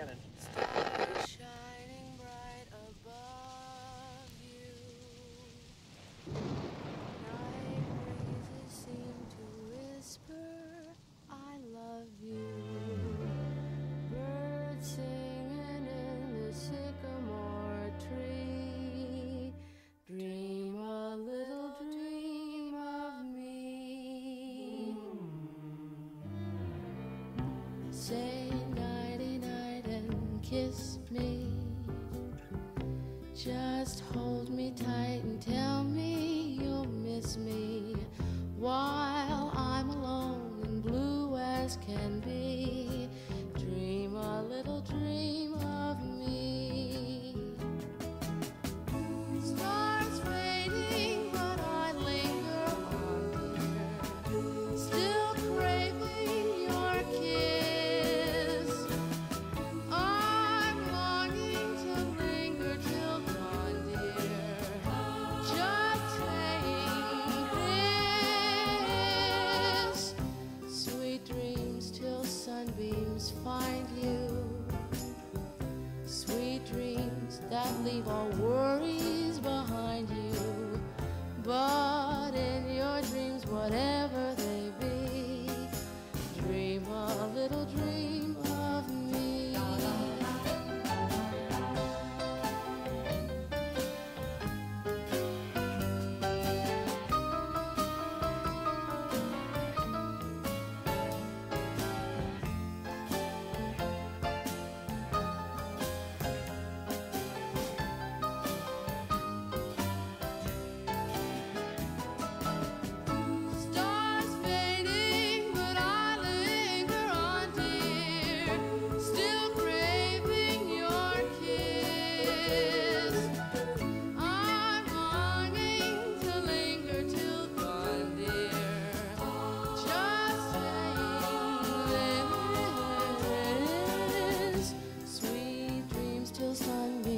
kind of kiss me. Just hold me tight and tell me you'll miss me while I'm alone and blue as can be. Dream a little dream dreams that leave all worries behind you. But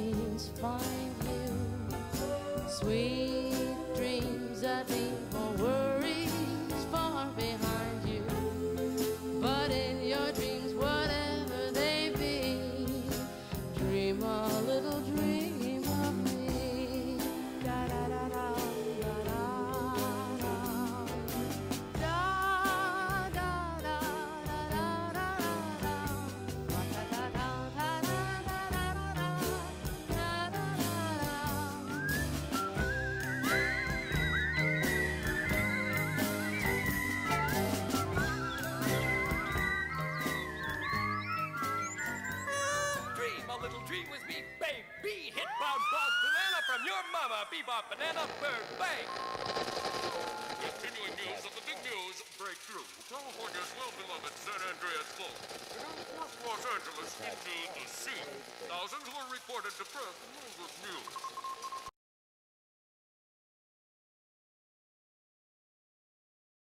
sunbeams find you. Sweet dreams that leave all worries far behind you. But in your dreams, whatever they be, dream a mama. Bebop banana bird bang. Continuing news of the big news breakthrough. California's well-beloved San Andreas Fault. It Los Angeles into the sea. Thousands were reported depressed.